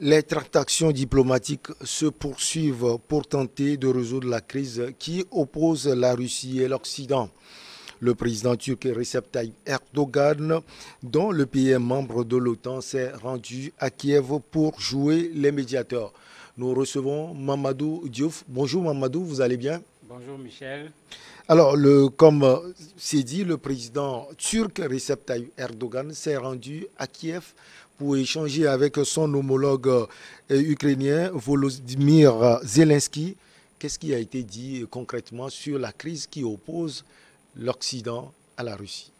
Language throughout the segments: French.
Les tractations diplomatiques se poursuivent pour tenter de résoudre la crise qui oppose la Russie et l'Occident. Le président turc Recep Tayyip Erdogan, dont le pays est membre de l'OTAN, s'est rendu à Kiev pour jouer les médiateurs. Nous recevons Mamadou Diouf. Bonjour Mamadou, vous allez bien? Bonjour Michel. Alors, le, comme c'est dit, le président turc Recep Tayyip Erdogan s'est rendu à Kiev pour échanger avec son homologue euh, ukrainien Volodymyr Zelensky. Qu'est-ce qui a été dit concrètement sur la crise qui oppose l'Occident à la Russie?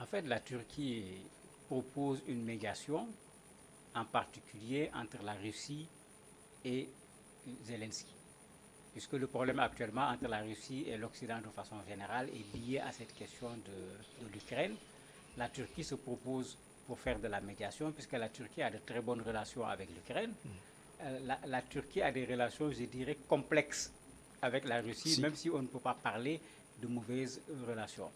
En fait, la Turquie propose une médiation, en particulier entre la Russie et Zelensky. Puisque le problème actuellement entre la Russie et l'Occident de façon générale est lié à cette question de, de l'Ukraine. La Turquie se propose pour faire de la médiation, puisque la Turquie a de très bonnes relations avec l'Ukraine. Mm. Euh, la, Turquie a des relations, je dirais, complexes avec la Russie, même si on ne peut pas parler de mauvaises relations.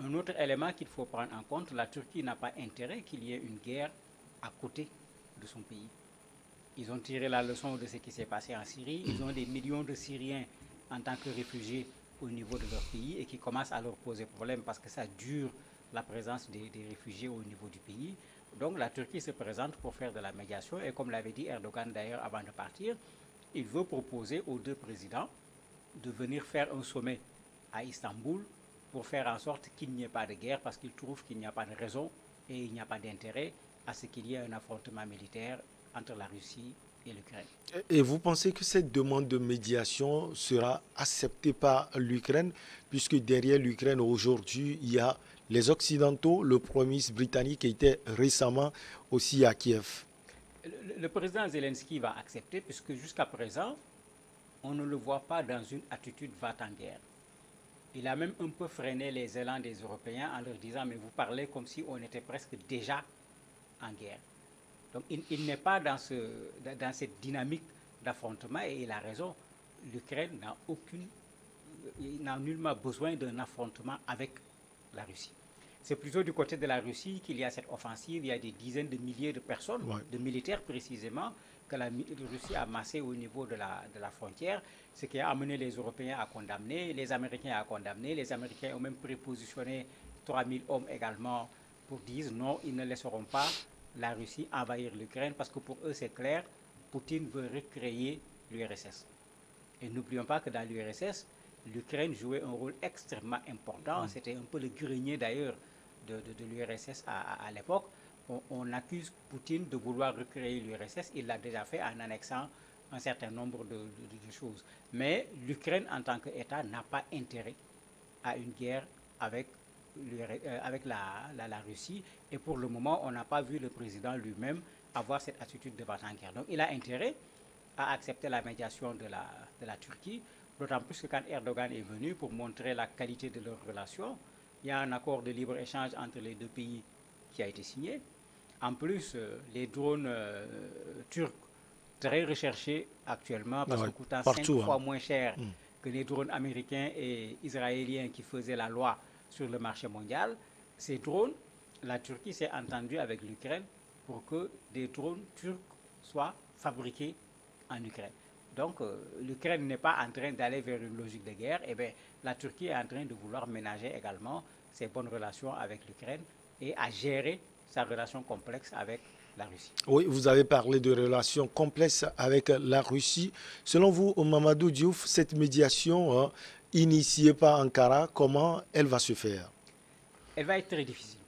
Un autre élément qu'il faut prendre en compte, la Turquie n'a pas intérêt qu'il y ait une guerre à côté de son pays. Ils ont tiré la leçon de ce qui s'est passé en Syrie. Ils ont des millions de Syriens en tant que réfugiés au niveau de leur pays et qui commencent à leur poser problème parce que ça dure la présence des, réfugiés au niveau du pays. Donc la Turquie se présente pour faire de la médiation et comme l'avait dit Erdogan d'ailleurs avant de partir, il veut proposer aux deux présidents de venir faire un sommet à Istanbul pour faire en sorte qu'il n'y ait pas de guerre parce qu'il trouve qu'il n'y a pas de raison et il n'y a pas d'intérêt à ce qu'il y ait un affrontement militaire entre la Russie et l'Ukraine. Et vous pensez que cette demande de médiation sera acceptée par l'Ukraine, puisque derrière l'Ukraine aujourd'hui, il y a les Occidentaux, le Premier ministre britannique était récemment aussi à Kiev. Le, président Zelensky va accepter, puisque jusqu'à présent, on ne le voit pas dans une attitude va en guerre. Il a même un peu freiné les élans des Européens en leur disant Mais vous parlez comme si on était presque déjà en guerre. Donc il, n'est pas dans, dans cette dynamique d'affrontement et il a raison. L'Ukraine n'a aucune, n'a nullement besoin d'un affrontement avec la Russie. C'est plutôt du côté de la Russie qu'il y a cette offensive. Il y a des dizaines de milliers de personnes, de militaires précisément, que la Russie a massé au niveau de la, de la frontière, ce qui a amené les Européens à condamner, les Américains à condamner. Les Américains ont même prépositionné 3000 hommes également pour dire non, ils ne laisseront pas la Russie envahir l'Ukraine parce que pour eux, c'est clair, Poutine veut recréer l'URSS. Et n'oublions pas que dans l'URSS, l'Ukraine jouait un rôle extrêmement important. Mm. C'était un peu le grenier d'ailleurs de, l'URSS à, l'époque. On, accuse Poutine de vouloir recréer l'URSS. Il l'a déjà fait en annexant un certain nombre de, choses. Mais l'Ukraine en tant qu'État n'a pas intérêt à une guerre avec, euh, avec la, la, Russie. Et pour le moment, on n'a pas vu le président lui-même avoir cette attitude de battre en guerre. Donc il a intérêt à accepter la médiation de la, de la Turquie D'autant plus que quand Erdogan est venu pour montrer la qualité de leurs relations, il y a un accord de libre-échange entre les deux pays qui a été signé. En plus, euh, les drones euh, turcs, très recherchés actuellement, parce qu'ils coûtent cinq fois hein. moins cher hmm. que les drones américains et israéliens qui faisaient la loi sur le marché mondial, ces drones, la Turquie s'est entendue avec l'Ukraine pour que des drones turcs soient fabriqués en Ukraine. Donc, euh, l'Ukraine n'est pas en train d'aller vers une logique de guerre. Et eh bien, la Turquie est en train de vouloir ménager également ses bonnes relations avec l'Ukraine et à gérer sa relation complexe avec la Russie. Oui, vous avez parlé de relations complexes avec la Russie. Selon vous, Mamadou Diouf, cette médiation hein, initiée par Ankara, comment elle va se faire? Elle va être très difficile.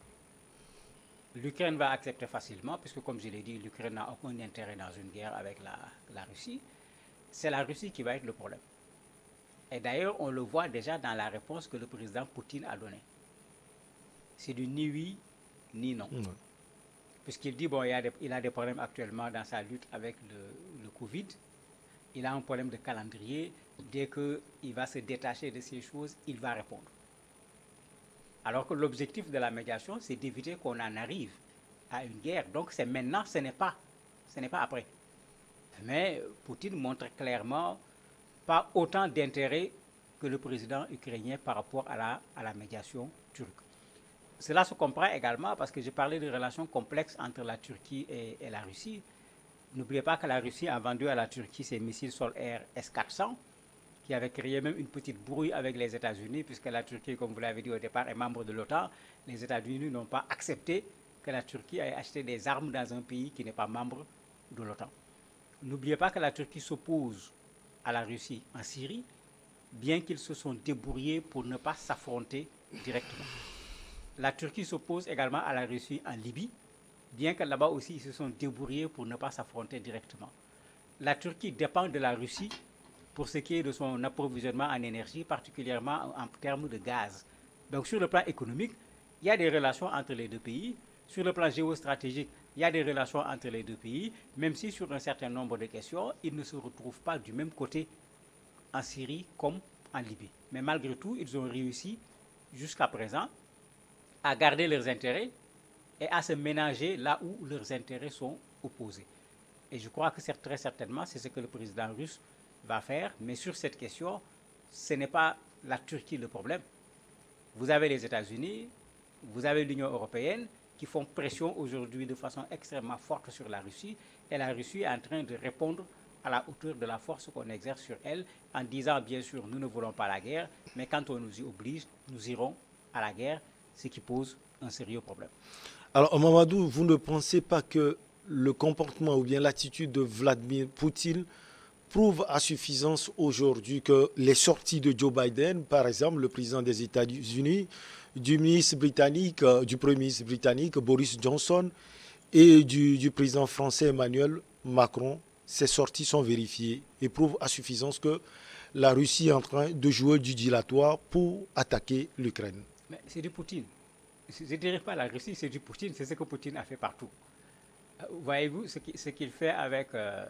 L'Ukraine va accepter facilement, puisque comme je l'ai dit, l'Ukraine n'a aucun intérêt dans une guerre avec la Russie c'est la Russie qui va être le problème. Et d'ailleurs, on le voit déjà dans la réponse que le président Poutine a donnée. C'est du ni oui, ni non. Puisqu'il dit, bon, il a, des, il a, des, problèmes actuellement dans sa lutte avec le, le Covid. Il a un problème de calendrier. Dès qu'il va se détacher de ces choses, il va répondre. Alors que l'objectif de la médiation, c'est d'éviter qu'on en arrive à une guerre. Donc c'est maintenant, ce n'est pas, ce n'est pas après. Mais Poutine montre clairement pas autant d'intérêt que le président ukrainien par rapport à la, médiation turque. Cela se comprend également parce que j'ai parlé de relations complexes entre la Turquie et, la Russie. N'oubliez pas que la Russie a vendu à la Turquie ses missiles sol-air S-400, qui avaient créé même une petite brouille avec les États-Unis, puisque la Turquie, comme vous l'avez dit au départ, est membre de l'OTAN. Les États-Unis n'ont pas accepté que la Turquie ait acheté des armes dans un pays qui n'est pas membre de l'OTAN. N'oubliez pas que la Turquie s'oppose à la Russie en Syrie, bien qu'ils se sont débrouillés pour ne pas s'affronter directement. La Turquie s'oppose également à la Russie en Libye, bien que là-bas aussi ils se sont débrouillés pour ne pas s'affronter directement. La Turquie dépend de la Russie pour ce qui est de son approvisionnement en énergie, particulièrement en termes de gaz. Donc sur le plan économique, il y a des relations entre les deux pays. Sur le plan géostratégique, il y a des relations entre les deux pays, même si sur un certain nombre de questions, ils ne se retrouvent pas du même côté en Syrie comme en Libye. Mais malgré tout, ils ont réussi jusqu'à présent à garder leurs intérêts et à se ménager là où leurs intérêts sont opposés. Et je crois que c'est très certainement, c'est ce que le président russe va faire. Mais sur cette question, ce n'est pas la Turquie le problème. Vous avez les États-Unis, vous avez l'Union européenne qui font pression aujourd'hui de façon extrêmement forte sur la Russie. Et la Russie est en train de répondre à la hauteur de la force qu'on exerce sur elle en disant, bien sûr, nous ne voulons pas la guerre, mais quand on nous y oblige, nous irons à la guerre, ce qui pose un sérieux problème. Alors, Mamadou, vous ne pensez pas que le comportement ou bien l'attitude de Vladimir Poutine prouve à suffisance aujourd'hui que les sorties de Joe Biden, par exemple, le président des États-Unis, du ministre britannique, euh, du premier ministre britannique Boris Johnson et du, président français Emmanuel Macron, ces sorties sont vérifiées et prouvent à suffisance que la Russie est en train de jouer du dilatoire pour attaquer l'Ukraine. Mais c'est du Poutine. Je ne dirais pas la Russie, c'est du Poutine, c'est ce que Poutine a fait partout. Euh, voyez-vous ce qu'il fait avec, euh,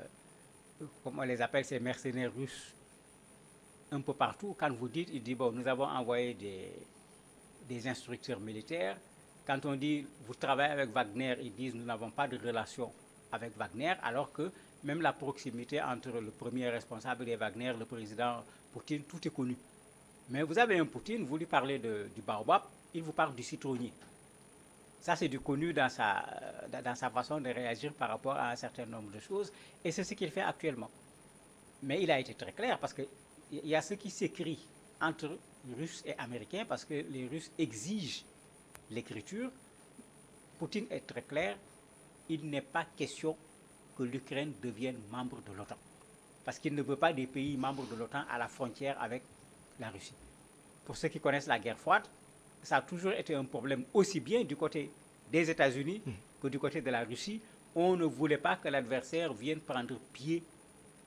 comment on les appelle, ces mercenaires russes? Un peu partout. Quand vous dites, il dit, bon, nous avons envoyé des, des instructeurs militaires. Quand on dit, vous travaillez avec Wagner, ils disent, nous n'avons pas de relation avec Wagner, alors que même la proximité entre le premier responsable des Wagner, le président Poutine, tout est connu. Mais vous avez un Poutine, vous lui parlez du baobab, il vous parle du citronnier. Ça, c'est du connu dans sa, dans sa façon de réagir par rapport à un certain nombre de choses. Et c'est ce qu'il fait actuellement. Mais il a été très clair parce qu'il y a ce qui s'écrit entre Russes et Américains parce que les Russes exigent l'écriture. Poutine est très clair. Il n'est pas question que l'Ukraine devienne membre de l'OTAN. Parce qu'il ne veut pas des pays membres de l'OTAN à la frontière avec la Russie. Pour ceux qui connaissent la guerre froide, ça a toujours été un problème aussi bien du côté des États-Unis hmm. que du côté de la Russie. On ne voulait pas que l'adversaire vienne prendre pied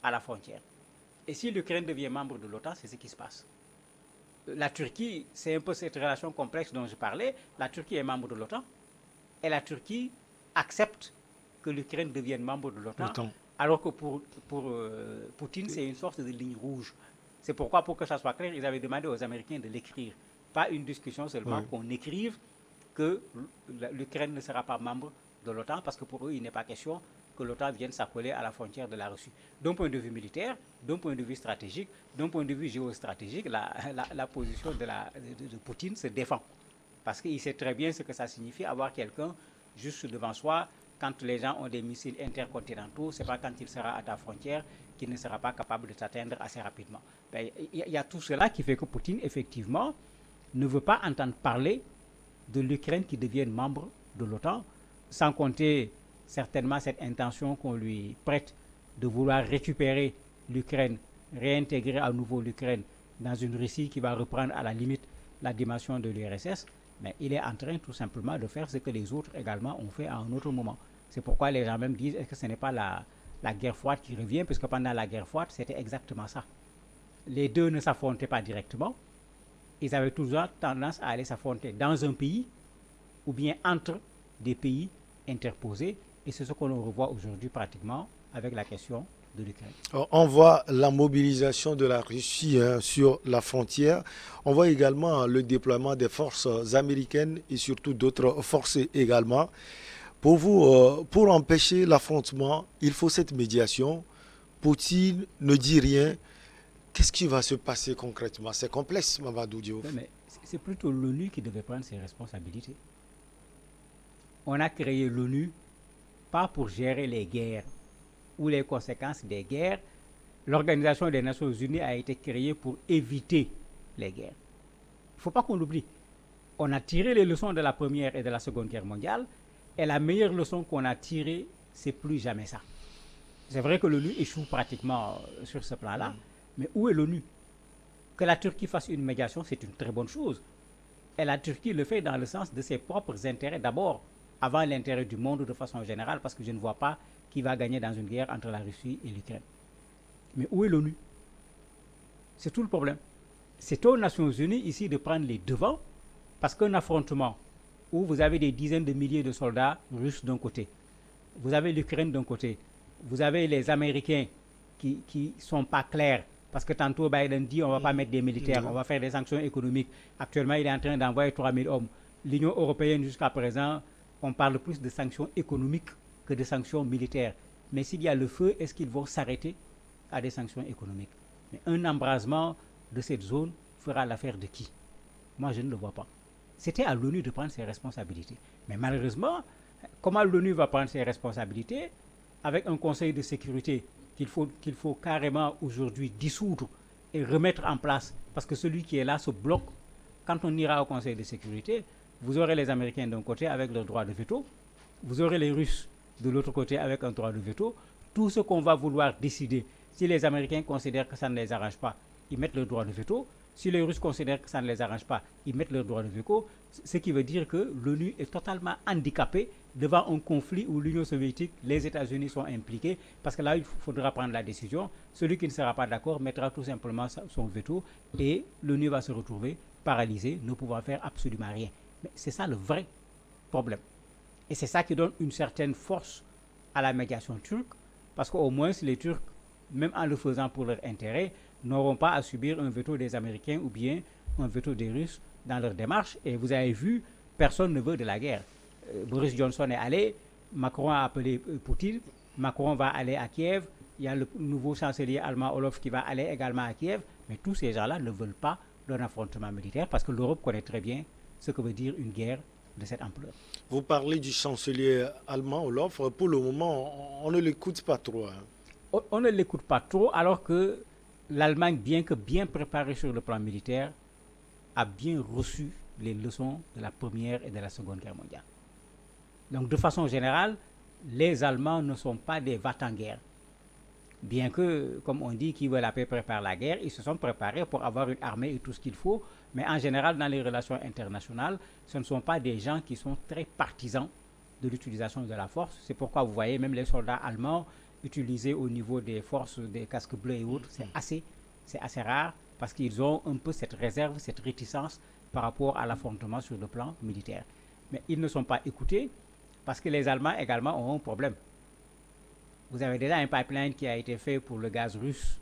à la frontière. Et si l'Ukraine devient membre de l'OTAN, c'est ce qui se passe. La Turquie, c'est un peu cette relation complexe dont je parlais. La Turquie est membre de l'OTAN et la Turquie accepte que l'Ukraine devienne membre de l'OTAN, alors que pour, pour euh, Poutine, c'est une sorte de ligne rouge. C'est pourquoi, pour que ça soit clair, ils avaient demandé aux Américains de l'écrire. Pas une discussion seulement, qu'on écrive que l'Ukraine ne sera pas membre de l'OTAN, parce que pour eux, il n'est pas question que l'OTAN vienne s'accoler à la frontière de la Russie. D'un point de vue militaire, d'un point de vue stratégique, d'un point de vue géostratégique, la, la, position de, la, de, Poutine se défend. Parce qu'il sait très bien ce que ça signifie avoir quelqu'un juste devant soi. Quand les gens ont des missiles intercontinentaux, ce n'est pas quand il sera à ta frontière qu'il ne sera pas capable de t'atteindre assez rapidement. Ben, il y, a tout cela qui fait que Poutine, effectivement, ne veut pas entendre parler de l'Ukraine qui devienne membre de l'OTAN, sans compter certainement cette intention qu'on lui prête de vouloir récupérer l'Ukraine, réintégrer à nouveau l'Ukraine dans une Russie qui va reprendre à la limite la dimension de l'URSS, mais il est en train tout simplement de faire ce que les autres également ont fait à un autre moment. C'est pourquoi les gens même disent que ce n'est pas la guerre froide qui revient, puisque pendant la guerre froide, c'était exactement ça. Les deux ne s'affrontaient pas directement. Ils avaient toujours tendance à aller s'affronter dans un pays ou bien entre des pays interposés. Et c'est ce qu'on revoit aujourd'hui pratiquement avec la question de l'Ukraine. On voit la mobilisation de la Russie hein, sur la frontière. On voit également le déploiement des forces américaines et surtout d'autres forces également. Pour vous, euh, pour empêcher l'affrontement, il faut cette médiation. Poutine ne dit rien. Qu'est-ce qui va se passer concrètement? C'est complexe, Mamadou Diouf. Mais c'est plutôt l'ONU qui devait prendre ses responsabilités. On a créé l'ONU pas pour gérer les guerres. ou les conséquences des guerres. L'Organisation des Nations Unies a été créée pour éviter les guerres. Il ne faut pas qu'on l'oublie. On a tiré les leçons de la Première et de la Seconde Guerre mondiale, et la meilleure leçon qu'on a tirée, c'est plus jamais ça. C'est vrai que l'ONU échoue pratiquement euh, sur ce plan-là, mais où est l'ONU? Que la Turquie fasse une médiation, c'est une très bonne chose. Et la Turquie le fait dans le sens de ses propres intérêts d'abord, avant l'intérêt du monde de façon générale, parce que je ne vois pas qui va gagner dans une guerre entre la Russie et l'Ukraine. Mais où est l'ONU? C'est tout le problème. C'est aux Nations Unies ici de prendre les devants, parce qu'un affrontement où vous avez des dizaines de milliers de soldats russes d'un côté, vous avez l'Ukraine d'un côté, vous avez les Américains qui ne sont pas clairs, parce que tantôt Biden dit on ne va pas mettre des militaires, on va faire des sanctions économiques. Actuellement, il est en train d'envoyer 3000 hommes. L'Union européenne, jusqu'à présent, on parle plus de sanctions économiques que de sanctions militaires. Mais s'il y a le feu, est-ce qu'ils vont s'arrêter à des sanctions économiques? Mais un embrasement de cette zone fera l'affaire de qui? Moi, je ne le vois pas. C'était à l'ONU de prendre ses responsabilités. Mais malheureusement, comment l'ONU va prendre ses responsabilités? Avec un Conseil de sécurité qu'il faut, faut carrément aujourd'hui dissoudre et remettre en place Parce que celui qui est là se bloque. Quand on ira au Conseil de sécurité, vous aurez les Américains d'un côté avec leur droit de veto, vous aurez les Russes de l'autre côté avec un droit de veto. Tout ce qu'on va vouloir décider, si les Américains considèrent que ça ne les arrange pas, ils mettent leur droit de veto. Si les Russes considèrent que ça ne les arrange pas, ils mettent leur droit de veto. Ce qui veut dire que l'ONU est totalement handicapée devant un conflit où l'Union soviétique, les États-Unis sont impliqués, parce que là, il faudra prendre la décision. Celui qui ne sera pas d'accord mettra tout simplement son veto et l'ONU va se retrouver paralysée, ne pouvant faire absolument rien. Mais c'est ça le vrai problème. Et c'est ça qui donne une certaine force à la médiation turque, parce qu'au moins les Turcs, même en le faisant pour leur intérêt, n'auront pas à subir un veto des Américains ou bien un veto des Russes dans leur démarche. Et vous avez vu, personne ne veut de la guerre. Euh, Boris Johnson est allé, Macron a appelé euh, Poutine, Macron va aller à Kiev, il y a le nouveau chancelier allemand Olof qui va aller également à Kiev, mais tous ces gens-là ne veulent pas d'un affrontement militaire parce que l'Europe connaît très bien ce que veut dire une guerre de cette ampleur. Vous parlez du chancelier allemand Olof, pour le moment, on ne l'écoute pas trop. Hein. On, ne l'écoute pas trop alors que l'Allemagne, bien que bien préparée sur le plan militaire, a bien reçu les leçons de la Première et de la Seconde Guerre mondiale. Donc, de façon générale, les Allemands ne sont pas des guerre. Bien que, comme on dit, qui veut la paix prépare la guerre, ils se sont préparés pour avoir une armée et tout ce qu'il faut. Mais en général, dans les relations internationales, ce ne sont pas des gens qui sont très partisans de l'utilisation de la force. C'est pourquoi vous voyez même les soldats allemands utilisés au niveau des forces des casques bleus et autres, c'est assez, c'est assez rare parce qu'ils ont un peu cette réserve, cette réticence par rapport à l'affrontement sur le plan militaire. Mais ils ne sont pas écoutés parce que les Allemands également ont un problème. Vous avez déjà un pipeline qui a été fait pour le gaz russe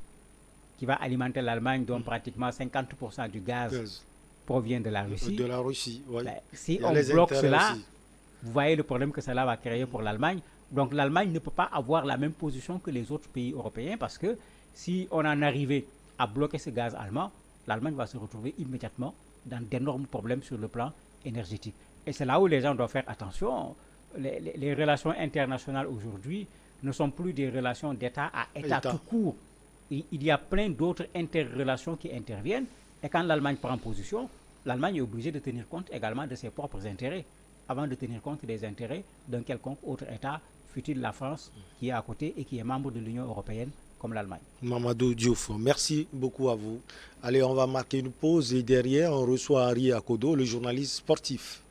qui va alimenter l'Allemagne, dont pratiquement 50% du gaz, provient de la Russie. De la Russie, oui. Ben, si on bloque cela, vous voyez le problème que cela va créer pour l'Allemagne. Donc l'Allemagne ne peut pas avoir la même position que les autres pays européens parce que si on en arrivait à bloquer ce gaz allemand, l'Allemagne va se retrouver immédiatement dans d'énormes problèmes sur le plan énergétique. Et c'est là où les gens doivent faire attention. Les, relations internationales aujourd'hui ne sont plus des relations d'État à État, tout court. Il, y a plein d'autres interrelations qui interviennent. Et quand l'Allemagne prend position, l'Allemagne est obligée de tenir compte également de ses propres intérêts avant de tenir compte des intérêts d'un quelconque autre État, fut-il la France, qui est à côté et qui est membre de l'Union européenne comme l'Allemagne. Mamadou Diouf, merci beaucoup à vous. Allez, on va marquer une pause et derrière, on reçoit Harry Akodo, le journaliste sportif.